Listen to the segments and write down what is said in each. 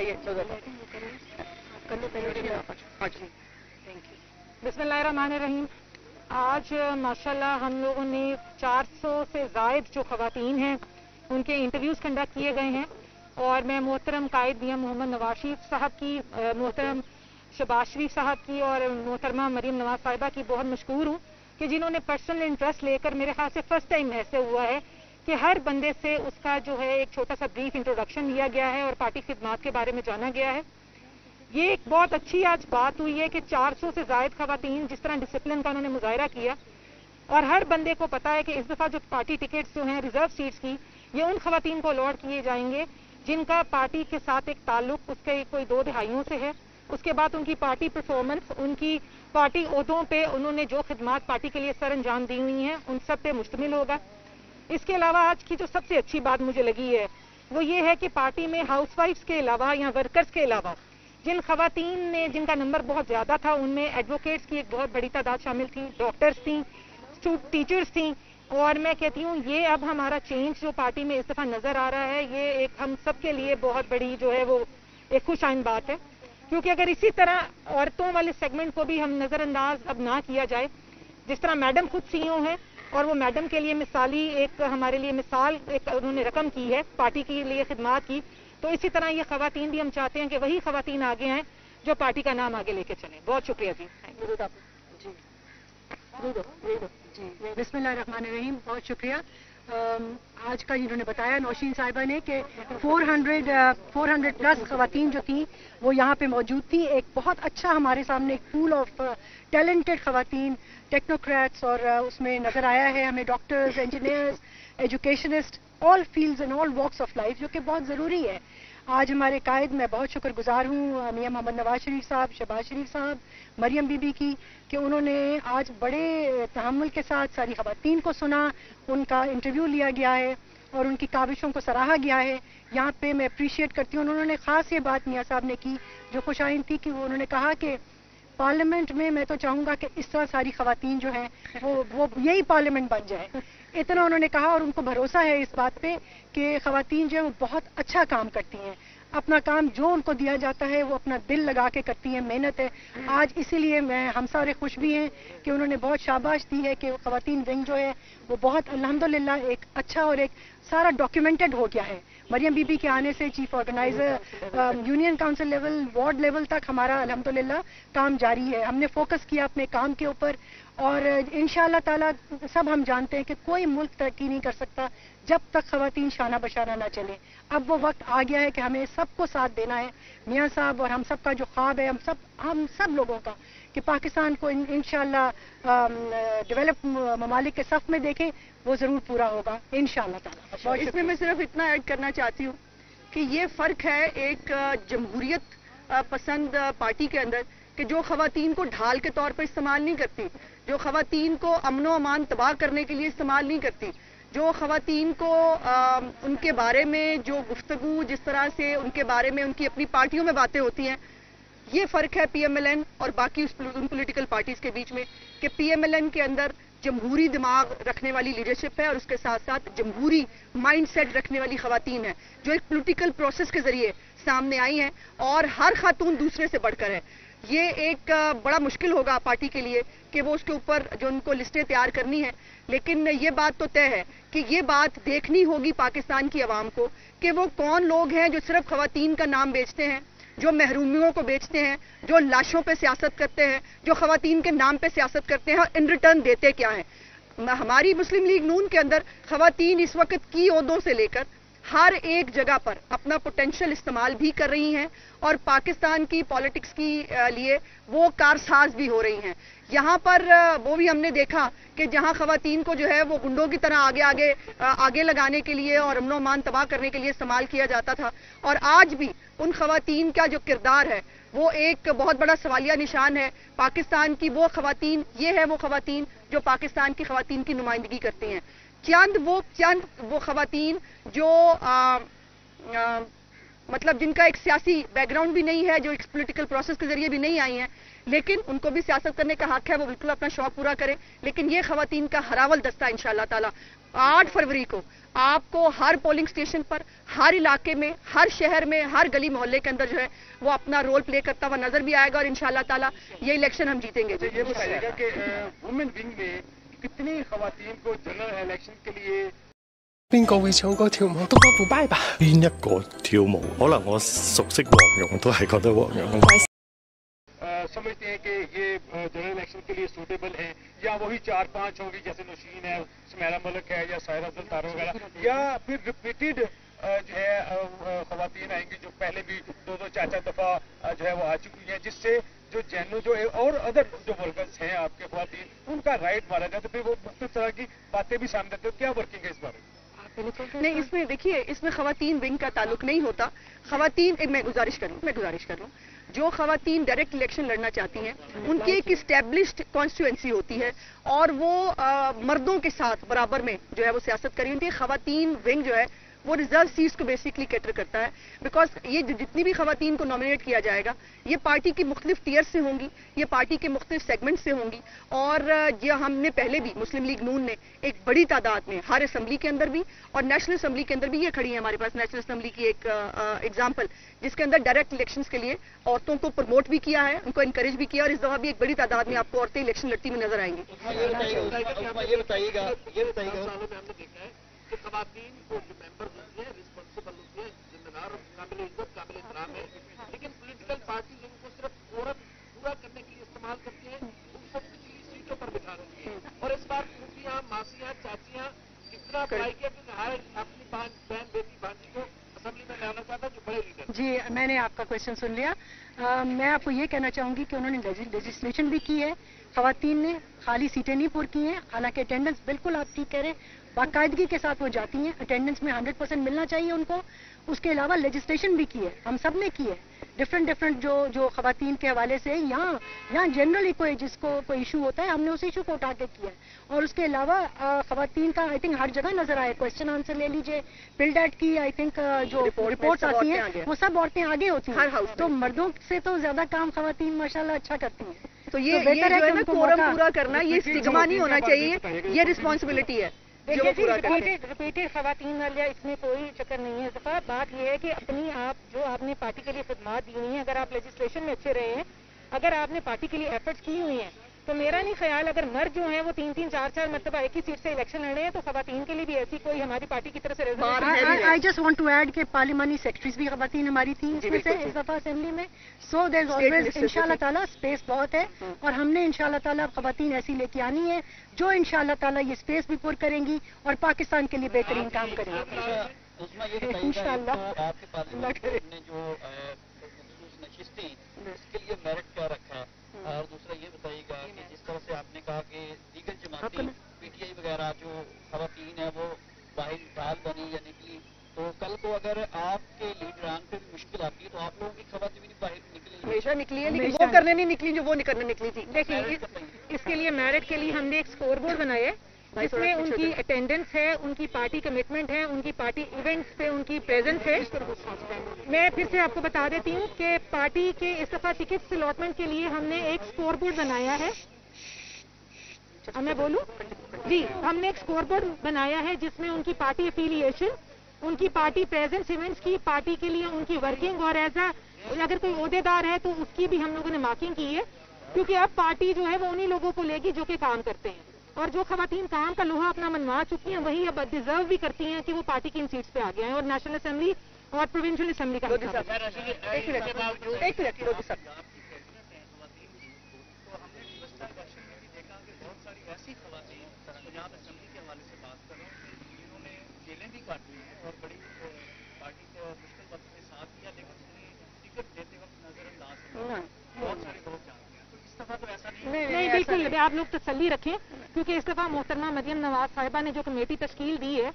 आइए बिस्मिल्लाहिर्रहमानिर्रहीम आज माशाल्लाह हम लोगों ने 400 से जायद जो खवतान हैं उनके इंटरव्यूज़ कंडक्ट किए गए हैं। और मैं मोहतरम कायद मियाँ मोहम्मद नवाज़ शरीफ साहब की मोहतरम शबाज शरीफ साहब की और मोहतरमा मरीम नवाज़ साहिबा की। बहुत मशहूर हूँ कि जिन्होंने पर्सनल इंटरेस्ट लेकर मेरे ख्याल से फ़र्स्ट टाइम ऐसे हुआ है। कि हर बंदे से उसका जो है एक छोटा सा ब्रीफ इंट्रोडक्शन लिया गया है और पार्टी खिदमात के बारे में जाना गया है। ये एक बहुत अच्छी आज बात हुई है कि 400 से जायद खातन जिस तरह डिसिप्लिन का उन्होंने मुजाहरा किया, और हर बंदे को पता है कि इस दफ़ा जो पार्टी टिकट्स जो हैं रिज़र्व सीट्स की, ये उन खातन को अलॉट किए जाएँगे जिनका पार्टी के साथ एक ताल्लुक, उसके कोई दो दिहाइयों से है। उसके बाद उनकी पार्टी परफॉर्मेंस उनकी पार्टी उहदों पे उन्होंने जो खिदमात पार्टी के लिए सर अंजाम दी हुई हैं, उन सब पे मुश्तमिल होगा। इसके अलावा आज की जो सबसे अच्छी बात मुझे लगी है, वो ये है कि पार्टी में हाउसवाइफ्स के अलावा या वर्कर्स के अलावा, जिन खातन ने, जिनका नंबर बहुत ज़्यादा था, उनमें एडवोकेट्स की एक बहुत बड़ी तादाद शामिल थी डॉक्टर्स थी टीचर्स थी, और मैं कहती हूँ, ये अब हमारा चेंज जो पार्टी में इस दफ़ा नज़र आ रहा है, ये एक हम सब के लिए बहुत बड़ी जो है वो एक खुश आइन बात है। क्योंकि अगर इसी तरह औरतों वाले सेगमेंट को भी हम नजरअंदाज अब ना किया जाए, जिस तरह मैडम खुद सीईओ हैं और वो मैडम के लिए मिसाली एक हमारे लिए मिसाल एक उन्होंने रकम की है पार्टी के लिए खिदमात की। तो इसी तरह ये खातन भी हम चाहते हैं कि वही खातन आगे आए जो पार्टी का नाम आगे लेके चले। बहुत शुक्रिया जी। जी। रहीम। बहुत शुक्रिया। आज का इन्होंने बताया नौशीन साहिबा ने कि 400 400 प्लस खातन जो थी, वो यहाँ पे मौजूद थी। एक बहुत अच्छा हमारे सामने एक पूल ऑफ़ टैलेंटेड खातन टेक्नोक्रेट्स और उसमें नज़र आया है। हमें doctors engineers educationist all fields and all walks of life जो कि बहुत ज़रूरी है। आज हमारे कायद, मैं बहुत शुक्रगुजार हूँ, मियाँ मोहम्मद नवाज़ शरीफ साहब, शहबाज शरीफ साहब, मरियम बीबी की, कि उन्होंने आज बड़े तहमुल के साथ सारी खवतान को सुना, उनका इंटरव्यू लिया गया है और उनकी काविशों को सराहा गया है। यहाँ पे मैं अप्रिशिएट करती हूँ उन्होंने खास ये बात मियाँ साहब ने की, जो खुशाइन थी कि वो उन्होंने कहा कि पार्लियामेंट में मैं तो चाहूँगा कि इस तरह सारी खातन जो हैं, वो वो यही पार्लियामेंट बन जाए। इतना उन्होंने कहा और उनको भरोसा है इस बात पे कि खातन जो है, वो बहुत अच्छा काम करती हैं। अपना काम जो उनको दिया जाता है, वो अपना दिल लगा के करती हैं, मेहनत है। आज इसीलिए मैं, हम सारे खुश भी हैं कि उन्होंने बहुत शाबाश दी है कि खातन विंग जो है, वो बहुत, अल्हम्दुलिल्लाह, एक अच्छा और एक सारा डॉक्यूमेंटेड हो गया है। मरियम बीबी के आने से chief organiser union council level ward level तक हमारा अल्हम्दुलिल्लाह काम जारी है। हमने फोकस किया अपने काम के ऊपर और इन ताला सब हम जानते हैं कि कोई मुल्क तरक्की नहीं कर सकता जब तक खातन शाना बशाना ना चले। अब वो वक्त आ गया है कि हमें सबको साथ देना है। मियाँ साहब और हम सब का जो ख्वाब है, हम सब हम सब लोगों का कि पाकिस्तान को इन डेवलप ममालिक के सफ में देखें वो ज़रूर पूरा होगा इन ताला। इसमें मैं सिर्फ़ इतना ऐड करना चाहती हूँ कि ये फ़र्क है एक जमहूरियत पसंद पार्टी के अंदर कि जो खातन को ढाल के तौर पर इस्तेमाल नहीं करती जो खातन को अमनो अमान तबाह करने के लिए इस्तेमाल नहीं करती जो खातन को आ, उनके बारे में जो गुफ्तगु जिस तरह से उनके बारे में उनकी अपनी पार्टियों में बातें होती हैं ये फ़र्क है पीएमएलएन और बाकी उस उन पोलिटिकल पार्टीज़ के बीच में कि पीएमएलएन के अंदर जमहूरी दिमाग रखने वाली लीडरशिप है और उसके साथ साथ जमहूरी माइंडसेट रखने वाली खातन है, जो एक पोलिटिकल प्रोसेस के ज़रिए सामने आई हैं और हर खातून दूसरे से बढ़कर है। ये एक बड़ा मुश्किल होगा पार्टी के लिए कि वो उसके ऊपर जो उनको लिस्टें तैयार करनी है। लेकिन ये बात तो तय है कि ये बात देखनी होगी पाकिस्तान की आवाम को कि वो कौन लोग हैं जो सिर्फ़ खातन का नाम बेचते हैं जो महरूमियों को बेचते हैं, जो लाशों पे सियासत करते हैं, जो खातन के नाम पे सियासत करते हैं और इन रिटर्न देते क्या हैं? हमारी मुस्लिम लीग नून के अंदर खातन इस वक्त की उहदों से लेकर हर एक जगह पर अपना पोटेंशियल इस्तेमाल भी कर रही हैं और पाकिस्तान की पॉलिटिक्स की लिए वो कारसाज भी हो रही हैं। यहाँ पर वो भी हमने देखा कि जहाँ खातन को जो है वो गुंडों की तरह आगे आगे आगे लगाने के लिए और अमनो मान तबाह करने के लिए इस्तेमाल किया जाता था। और आज भी उन खातन का जो किरदार है, वो एक बहुत बड़ा सवालिया निशान है। पाकिस्तान की वो खातन ये है वो खातन जो पाकिस्तान की खातन की नुमाइंदगी करती हैं। चंद वो चंद वो खातन जो आ, आ, मतलब जिनका एक सियासी बैकग्राउंड भी नहीं है जो एक पोलिटिकल प्रोसेस के ज़रिए भी नहीं आई हैं लेकिन उनको भी सियासत करने का हक है वो बिल्कुल अपना शौक पूरा करें। लेकिन ये खातन का हरावल दस्ता इन ताला। आठ फरवरी को आपको हर पोलिंग स्टेशन पर हर इलाके में हर शहर में हर गली मोहल्ले के अंदर जो है वो अपना रोल प्ले करता हुआ नज़र भी आएगा और इंशाल्लाह ताला ये इलेक्शन हम जीतेंगे। तो कितनी खातन को जनरल इलेक्शन के लिए 边个会唱歌跳舞？笃歌腐败吧？边一个跳舞？可能我熟悉黄蓉，都系觉得黄蓉。समझते हैं कि ये जनरल इलेक्शन के लिए सूटेबल है या वही चार पांच होंगी जैसे नौशीन है सुमेरा मलक है या सायरा सुल्तान वगैरह या फिर रिपीटेड जो है खातन आएँगी जो पहले भी दो दो चार चार दफ़ा जो है वो आ चुकी हैं जिससे जो जैनो जो और अदर जो वर्कर्स हैं आपके खातन उनका राइट मारा जाए तो फिर वो मुख्त तरह की बातें भी सामने आती है। क्या वर्किंग है इस बारे में? नहीं इसमें देखिए इसमें खातन विंग का ताल्लुक नहीं होता। खातन मैं गुजारिश करूँ मैं गुजारिश कर लूँ जो खातन डायरेक्ट इलेक्शन लड़ना चाहती हैं उनकी एक इस्टेब्लिश्ड कॉन्स्टिट्यूंसी होती है और वो आ, मर्दों के साथ बराबर में जो है वो सियासत करी होती है। खातन विंग जो है वो रिज़र्व सीट्स को बेसिकली कैटर करता है। बिकॉज़ ये जितनी भी खातन को नॉमिनेट किया जाएगा, ये पार्टी की मुख्तलिफ़ टीयर से होंगी, ये पार्टी के मुख्तलिफ़ सेगमेंट से होंगी। और ये हमने पहले भी मुस्लिम लीग नून ने एक बड़ी तादाद में, हर असम्बली के अंदर भी और नेशनल असम्बली के अंदर भी ये खड़ी है हमारे पास नेशनल असम्बली की एक एग्ज़ाम्पल जिसके अंदर डायरेक्ट इलेक्शन के लिए औरतों को प्रमोट भी किया है, उनको इंकरेज भी किया और इस दफ़ा भी एक बड़ी तादाद में आपको औरतें इलेक्शन लड़ती हुई नज़र आएँगी। कि खातन को जो मेंबर्स होती हैं रिस्पॉन्सिबल होती हैं जिम्मेदार काबिल इज़्ज़त काबिल एहतराम है। लेकिन पोलिटिकल पार्टी उनको सिर्फ़ औरत पूरा करने के लिए इस्तेमाल करती है उनको पिछली सीटों पर बिठा रही है। और इस बार फूफियाँ मासियाँ चाचियाँ इतना ट्राई किया कि अपनी बहन बेटी भांजी को असेंबली में लाना चाहता जो बड़े जी मैंने आपका क्वेश्चन सुन लिया। आ, मैं आपको ये कहना चाहूँगी कि उन्होंने लेजिस्लेशन भी की है। खातन ने खाली सीटें नहीं पूरी की हैं हालाँकि अटेंडेंस बिल्कुल आप ठीक कह रहे हैं बाकायदगी के साथ वो जाती हैं अटेंडेंस में 100 परसेंट मिलना चाहिए उनको। उसके अलावा लेजिस्लेशन भी की है हम सबने की है। डिफरेंट डिफरेंट जो जो खातन के हवाले से यहाँ यहाँ जनरली कोई जिसको कोई इशू होता है हमने उस इशू को उठा के किया है। और उसके अलावा खातन का आई थिंक हर जगह नज़र आए क्वेश्चन आंसर ले लीजिए। बिल डैट की आई थिंक जो रिपोर्ट आती हैं वो सब औरतें आगे होती हैं। तो मर्दों से तो ज़्यादा काम खातन माशाला अच्छा करती हैं। तो ये तो ये जो है ना कोरम पूरा करना ये स्टिग्मा नहीं होना चाहिए ये रिस्पॉन्सिबिलिटी है। रिपीटेड खातन वाले इसमें कोई चक्कर नहीं है। दफ़ा बात यह है की अपनी आप जो आपने पार्टी के लिए खदमात दी हुई है अगर आप लेजिस्लेशन में अच्छे रहे हैं अगर आपने पार्टी के लिए एफर्ट्स की हुई हैं तो मेरा नहीं ख्याल अगर मर्द जो है वो तीन तीन चार चार मतलब एक ही सीट से इलेक्शन लड़ रहे हैं तो खातन के लिए भी ऐसी कोई हमारी पार्टी की तरफ़ से I just want to add के पार्लिमानी सेक्रेटरीज भी खातन हमारी थी इसमें से इस दफ़ा असेंबली में। सो देर ऑलवेज इंशाल्लाह ताला स्पेस बहुत है हम्म। और हमने इंशाल्लाह ताला खातन ऐसी लेके आनी है जो इंशाल्लाह ताला ये स्पेस भी पूर करेंगी और पाकिस्तान के लिए बेहतरीन काम करेंगी। इंशाल्लाह। जो इसके लिए मेरिट क्या रखा है? और दूसरा ये बताइएगा कि जिस तरह से आपने कहा कि दीगर जमाती पीटीआई वगैरह जो खातन है वो बाहर ढाल बनी या निकली तो कल को अगर आपके लीडरान पे भी मुश्किल आती है तो आप लोगों की खबर भी बाहर निकली हमेशा निकली है लेकिन वो करने नहीं निकली जो वो करने निकली थी। देखिए इसके लिए मेरिट के लिए हमने एक स्कोर बोर्ड बनाया है जिसमें उनकी अटेंडेंस है उनकी पार्टी कमिटमेंट है उनकी पार्टी इवेंट्स पे उनकी प्रेजेंस है। मैं फिर से आपको बता देती हूँ कि पार्टी के इस दफ़ा टिकट अलॉटमेंट के लिए हमने एक स्कोर बोर्ड बनाया है। अब मैं बोलूँ? जी, हमने एक स्कोर बोर्ड बनाया है जिसमें उनकी पार्टी अफिलिएशन उनकी पार्टी प्रेजेंस इवेंट्स की पार्टी के लिए उनकी वर्किंग और एज अगर कोई अहदेदार है तो उसकी भी हम लोगों ने मार्किंग की है। क्योंकि अब पार्टी जो है वो उन्हीं लोगों को लेगी जो कि काम करते हैं। और जो खातन काम का लोहा अपना मनवा चुकी हैं वही अब डिजर्व भी करती हैं कि वो पार्टी की इन सीट्स पे आ गए हैं और नेशनल असेंबली और प्रोविंशियल असेंबली का नहीं बिल्कुल आप लोग तसली रखें। क्योंकि इस दफ़ा मोहतरमा मरियम नवाज़ साहिबा ने जो कमेटी तश्कील दी है,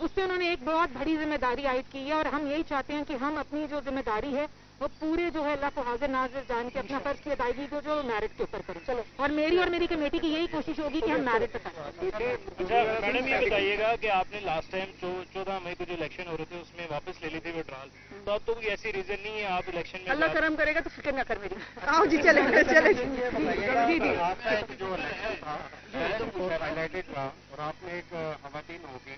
उससे उन्होंने एक बहुत बड़ी ज़िम्मेदारी आयद की है और हम यही चाहते हैं कि हम अपनी जो ज़िम्मेदारी है वो पूरे जो है अल्लाह को हाजिर नाजिर जान के अपना फ़र्ज़ की अदायगी को जो मैरिट के ऊपर करूँ। चलो और मेरी और मेरी कमेटी की यही कोशिश होगी कि हम मैरिट पे करें। अच्छा मैडम ये बताइएगा कि आपने लास्ट टाइम चौदह मई को जो इलेक्शन हो रहे थे उसमें वापस ले ली थी विड्रॉल तो अब तो कोई ऐसी रीजन नहीं है आप इलेक्शन में अल्लाह करम करेगा तो फ़िक्र ना कर मेरी। आओ जी चले चले। जी जी। जी एक जो इलेक्शन था हाईलाइटेड और आपने एक खातन होके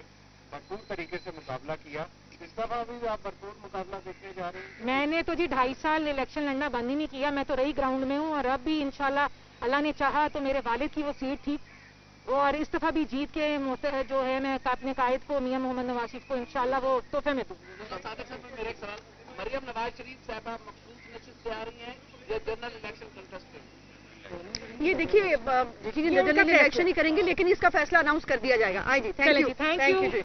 भरपूर तरीके से मुकाबला किया। इस दफ़ा भी आप भरपूर मुकाबला देखने जा रहे हैं। मैंने तो जी ढाई साल इलेक्शन लड़ना बंद ही नहीं किया। मैं तो रही ग्राउंड में हूँ और अब भी इंशाल्लाह अल्लाह ने चाहा तो मेरे वालिद की वो सीट थी। और इस दफ़ा भी जीत के मोहत- जो है मैं अपने कायद को मियाँ मोहम्मद नवाज़ शरीफ को इंशाल्लाह वो तोहफे में दूँ सवाल मरियम नवाज़ शरीफ साहबा मखसूस आ रही हैं या जनरल इलेक्शन कंटेस्ट ये देखिए देखिए जनरल इलेक्शन ही करेंगे लेकिन इसका फैसला अनाउंस कर दिया जाएगा। आए जी थैंक यू थैंक यू